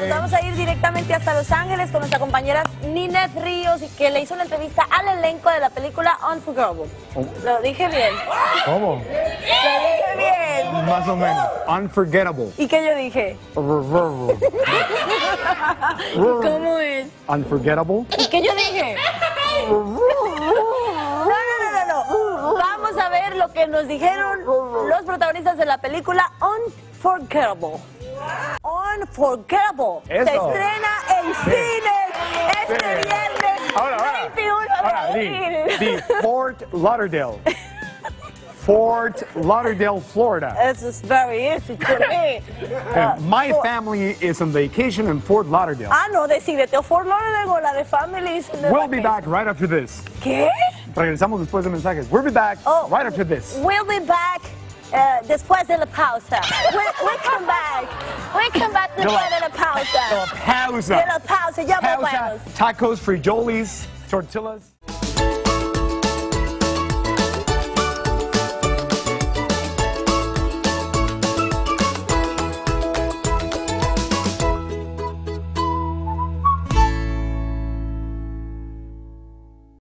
Nos vamos a ir directamente hasta Los Ángeles con nuestra compañera Ninette Ríos, que le hizo una entrevista al elenco de la película Unforgettable. Lo dije bien. ¿Cómo? Lo dije bien. Más o menos. Unforgettable. ¿Y qué yo dije? ¿Cómo es? Unforgettable. ¿Y qué yo dije? No, no, no, no, no. Vamos a ver lo que nos dijeron los protagonistas de la película Unforgettable. Unforgettable. Se Eso. estrena en cines este Sí. viernes Ahora, ahora. 21 de abril. di, di Fort Lauderdale. Fort Lauderdale, Florida. This is very easy to me. Uh, And my for- family is on vacation in Fort Lauderdale. Ah, no, decídete, o Fort Lauderdale o la de Families. de We'll be back right after this. ¿Qué? Regresamos después de mensajes. We'll be back Oh. right after this. We'll be back uh, después de la pausa. We, we come back. We come back después de la pausa. Pausa. De la pausa, ya Pausa. volvemos. Tacos, frijoles, tortillas.